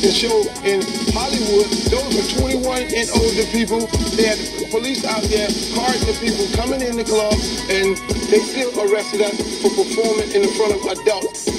The show in Hollywood, those were 21 and older people. They had police out there carding the people coming in the club, and they still arrested us for performing in front of adults.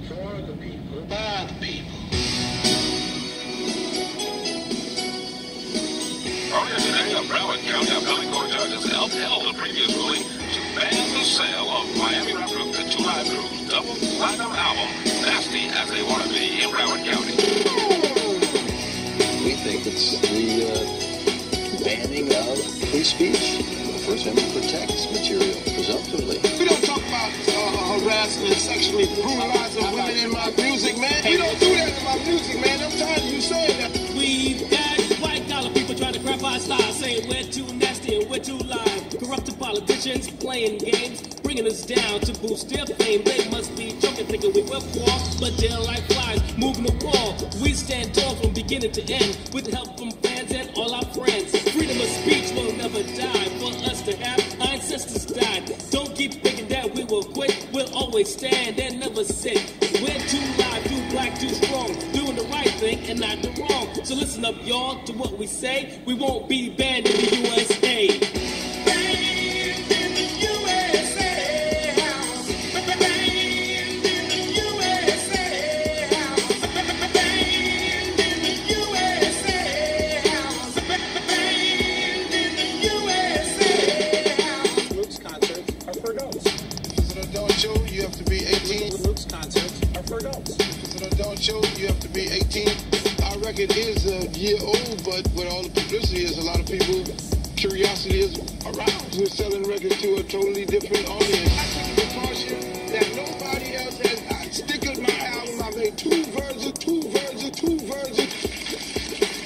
People. For the people. By the people. Earlier today, a Broward County appellate court judge upheld a previous ruling to ban the sale of Miami rap group The Two Live Crew's double platinum album, Nasty as They Wanna Be, in Broward County. We think it's the uh, banning of free speech. The First Amendment protects material presumptively. Harassing and sexually brutalizing women in my music, man. We don't do that in my music, man. I'm tired of you saying that. We've got white collar people trying to grab our style, saying we're too nasty and we're too live. Corrupted politicians playing games, bringing us down to boost their fame. They must be joking, thinking we were poor, but they're like flies moving the wall. We stand tall from beginning to end with the help always stand and never sit. We're too live, too black, too strong, doing the right thing and not the wrong. So listen up, y'all, to what we say. We won't be banned in the USA. An adult show, you have to be 18. Our record is a year old, but with all the publicity, is a lot of people, curiosity is aroused. We're selling records to a totally different audience. I take the precaution that nobody else has. I stick with my album. I made two versions, two versions, two versions.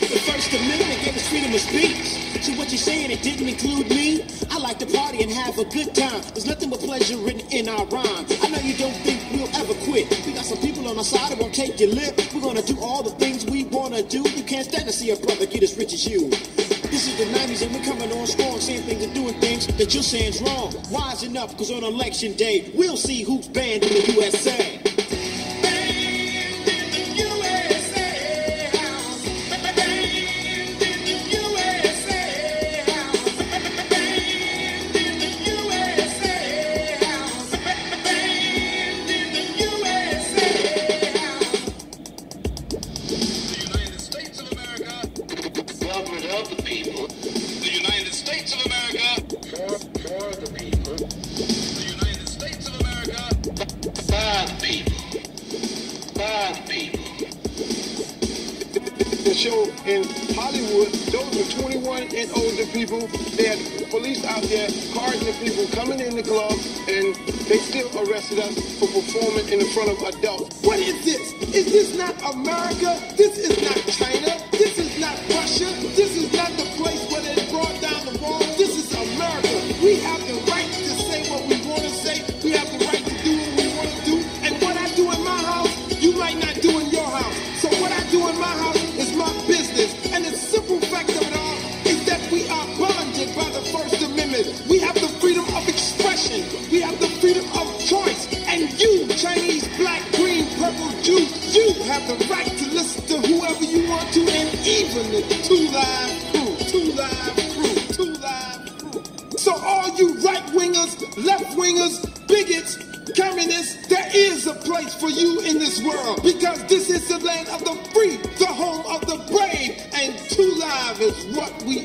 The First Amendment gave us freedom of speech. So what you're saying, it didn't include me? I like to party and have a good time. There's nothing but pleasure written in our rhyme. I know you don't think quit. We got some people on our side that won't take your lip. We're gonna do all the things we wanna do. You can't stand to see a brother get as rich as you. This is the 90s and we're coming on strong, saying things and doing things that you're saying's wrong. Wising up, cause on election day, we'll see who's banned in the USA. Show in Hollywood, those were 21 and older people. They had police out there carding the people coming in the club, and they still arrested us for performing in front of adults. What is this? Is this not America? This is not China. This is not Russia. This And you, Chinese, black, green, purple, Jew, you have the right to listen to whoever you want to, and even the two live crew, two live crew, two live crew. So all you right wingers, left wingers, bigots, communists, there is a place for you in this world because this is the land of the free, the home of the brave, and two live is what we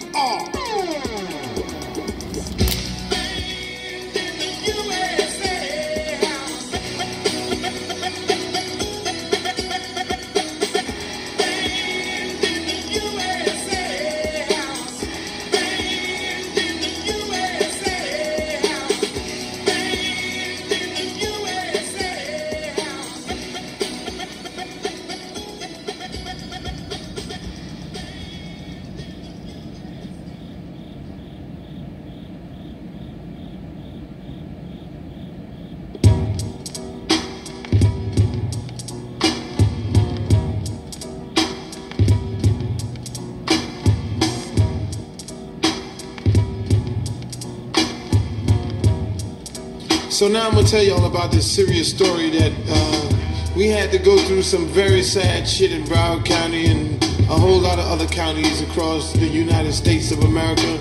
So now I'm gonna tell y'all about this serious story that uh, we had to go through some very sad shit in Broward County and a whole lot of other counties across the United States of America.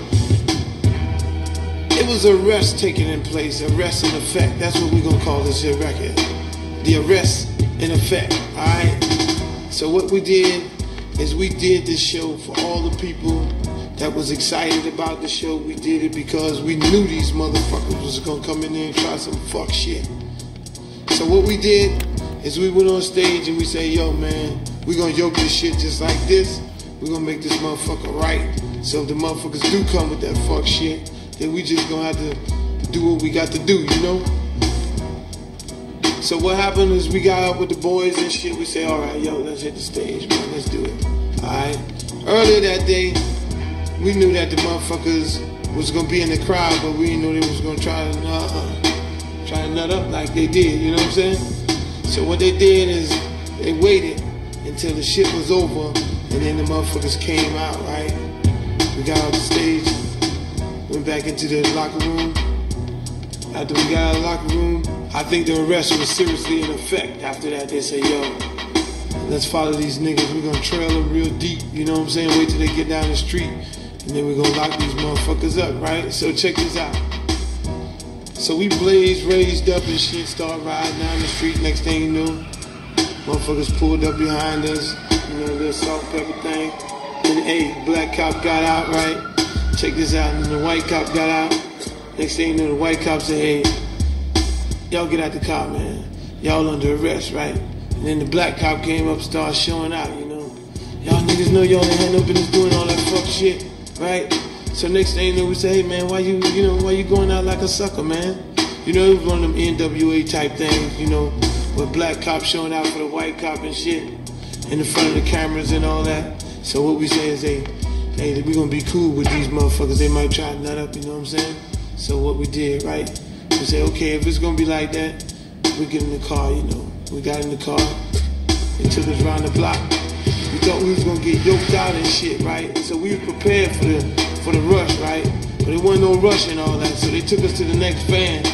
It was arrest taking in place, arrest in effect. That's what we're gonna call this here record. The arrest in effect. Alright? So what we did is we did this show for all the people that was excited about the show. We did it because we knew these motherfuckers was gonna come in there and try some fuck shit. So what we did is we went on stage and we say, yo man, we gonna yoke this shit just like this. we gonna make this motherfucker right. So if the motherfuckers do come with that fuck shit, then we just gonna have to do what we got to do, you know? So what happened is we got up with the boys and shit. We say, all right, yo, let's hit the stage, man. Let's do it. All right. Earlier that day, we knew that the motherfuckers was gonna be in the crowd, but we didn't know they was gonna try to uh, try to nut up like they did. You know what I'm saying? So what they did is they waited until the shit was over, and then the motherfuckers came out. Right? We got off the stage, went back into the locker room. After we got out of the locker room, I think the arrest was seriously in effect. After that, they say, yo, let's follow these niggas. We're gonna trail them real deep. You know what I'm saying? Wait till they get down the street. And then we're gonna lock these motherfuckers up, right? So check this out. So we blazed, raised up and shit, start riding down the street. Next thing you know, motherfuckers pulled up behind us, you know, little salt pepper thing. And hey, black cop got out, right? Check this out. And the white cop got out. Next thing you know, the white cop said, hey, y'all get out the car, man. Y'all under arrest, right? And then the black cop came up, started showing out, you know. Y'all niggas know y'all ain't had no business doing all that fuck shit, right? So next thing you know, we say, hey man, why you, you know, why you going out like a sucker, man? You know, it was one of them NWA type things, you know, with black cops showing out for the white cop and shit in the front of the cameras and all that. So what we say is, hey, hey, we gonna be cool with these motherfuckers. They might try to nut up, you know what I'm saying? So what we did, right? We say, okay, if it's gonna be like that, we get in the car, you know. We got in the car and took us around the block. We thought we was gonna get yoked out and shit, right? So we were prepared for the for the rush, right? But it wasn't no rush and all that. So they took us to the next van.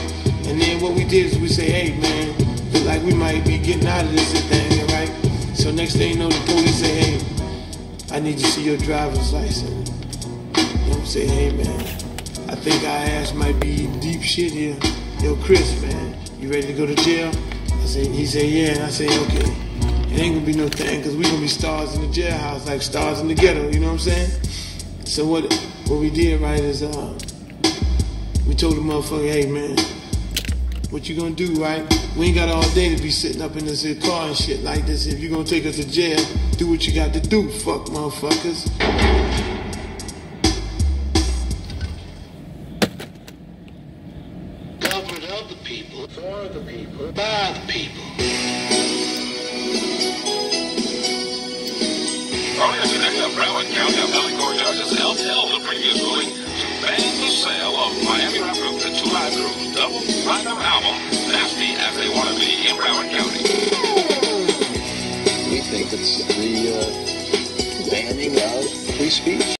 And then what we did is we say, hey man, look like we might be getting out of this thing, right? So next thing you know, the police say, hey, I need to see your driver's license. You know, say, hey man, I think our ass might be deep shit here. Yo, Chris, man, you ready to go to jail? I say, he said, yeah. And I say, okay. It ain't gonna be no thing, cause we gonna be stars in the jailhouse, like stars in the ghetto, you know what I'm saying? So what what we did right is uh we told the motherfucker, hey man, what you gonna do, right? We ain't got all day to be sitting up in this here car and shit like this. If you gonna take us to jail, do what you got to do, fuck motherfuckers. Upheld the previous ruling to ban the sale of Miami rap group The Two Live Crew's double platinum album, Nasty as They Want to Be in Broward County. We think it's the uh, banning of free speech.